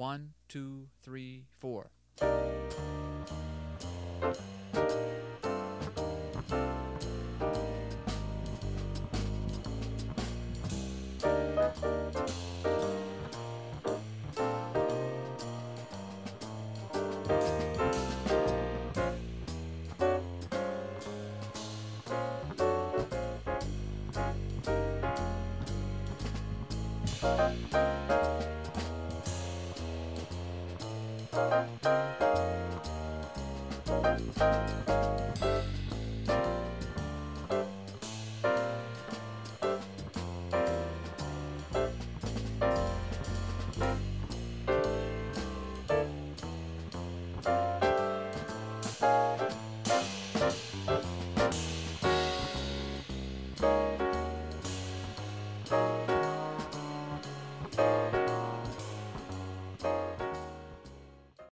One, two, three, four. Thank